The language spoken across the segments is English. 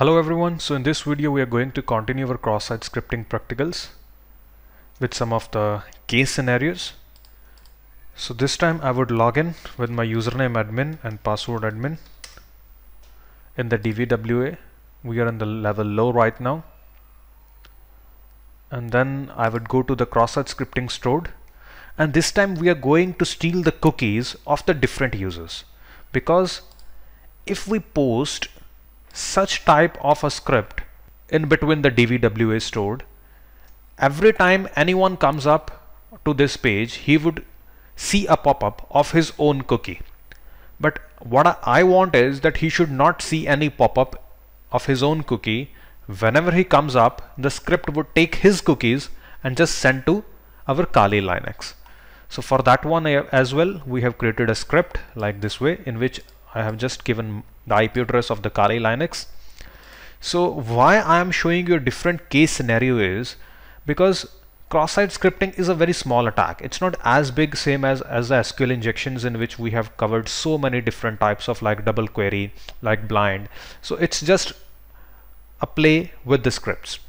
Hello everyone, so in this video we are going to continue our cross-site scripting practicals with some of the case scenarios. So this time I would log in with my username admin and password admin in the DVWA. We are in the level low right now. And then I would go to the cross-site scripting stored and this time we are going to steal the cookies of the different users because if we post such type of a script in between the DVWA is stored every time anyone comes up to this page he would see a pop-up of his own cookie. But what I want is that he should not see any pop-up of his own cookie. Whenever he comes up the script would take his cookies and just send to our Kali Linux. So for that one eh, as well we have created a script like this way in which I have just given the IP address of the Kali Linux. So why I am showing you a different case scenario is because cross-site scripting is a very small attack. It's not as big same as, as the SQL injections in which we have covered so many different types of like double query, like blind. So it's just a play with the scripts.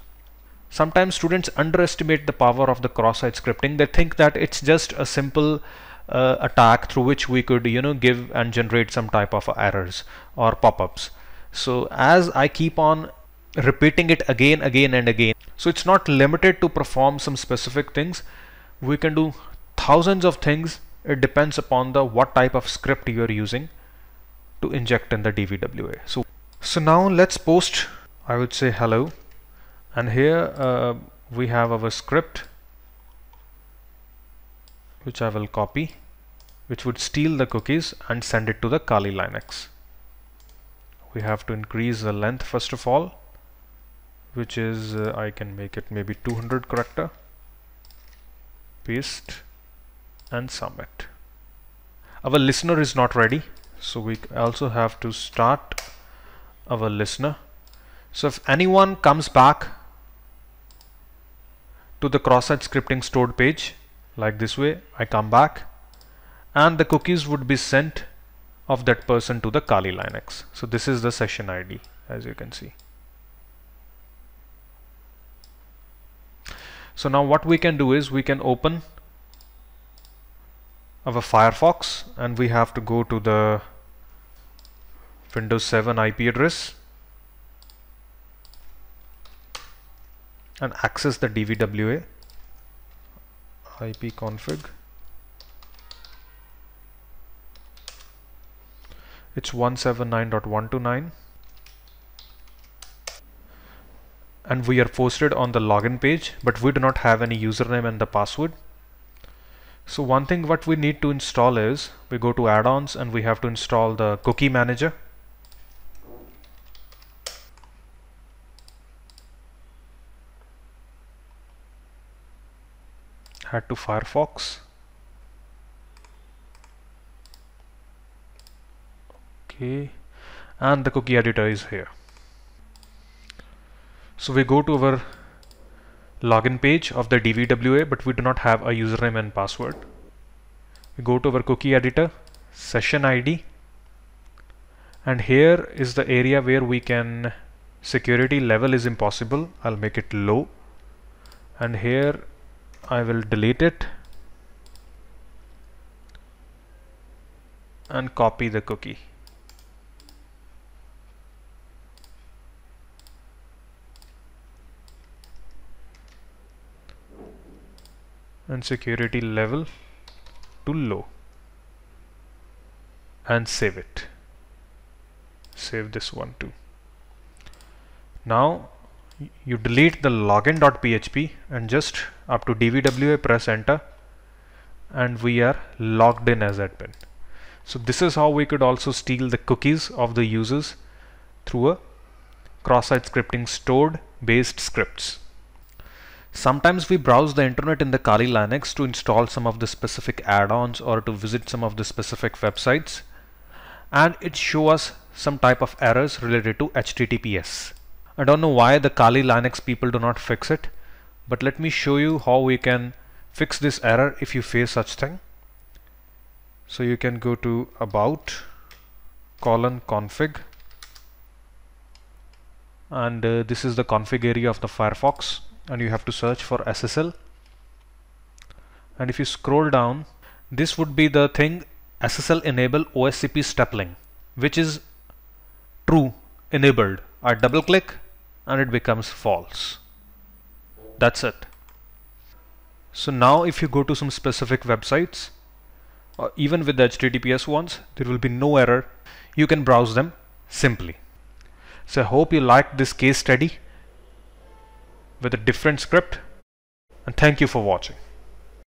Sometimes students underestimate the power of the cross-site scripting. They think that it's just a simple uh, attack through which we could you know give and generate some type of errors or pop-ups. So as I keep on repeating it again again and again so it's not limited to perform some specific things. We can do thousands of things. It depends upon the what type of script you are using to inject in the DVWA so so now let's post I would say hello. And here uh, we have our script which I will copy which would steal the cookies and send it to the Kali Linux. We have to increase the length first of all which is uh, I can make it maybe 200 character paste and submit. Our listener is not ready so we also have to start our listener. So if anyone comes back to the cross-site scripting stored page like this way I come back and the cookies would be sent of that person to the Kali Linux so this is the session ID as you can see. So now what we can do is we can open our Firefox and we have to go to the Windows 7 IP address and access the DVWA ipconfig it's 179.129 and we are posted on the login page but we do not have any username and the password. So one thing what we need to install is we go to add-ons and we have to install the cookie manager head to Firefox. Okay. And the cookie editor is here. So we go to our login page of the DVWA but we do not have a username and password. We go to our cookie editor session ID and here is the area where we can security level is impossible. I'll make it low. And here I will delete it and copy the cookie. and security level to low. And save it. Save this one too. Now you delete the login.php and just up to dvwa press enter and we are logged in as admin. So this is how we could also steal the cookies of the users through a cross-site scripting stored based scripts. Sometimes we browse the internet in the Kali Linux to install some of the specific add-ons or to visit some of the specific websites and it show us some type of errors related to HTTPS I don't know why the Kali Linux people do not fix it but let me show you how we can fix this error if you face such thing. So you can go to about colon config and uh, this is the config area of the Firefox and you have to search for SSL and if you scroll down this would be the thing SSL enable OSCP stepling which is true enabled. I double click and it becomes false. That's it. So now if you go to some specific websites or even with the HTTPS ones there will be no error. You can browse them simply. So I hope you liked this case study with a different script and thank you for watching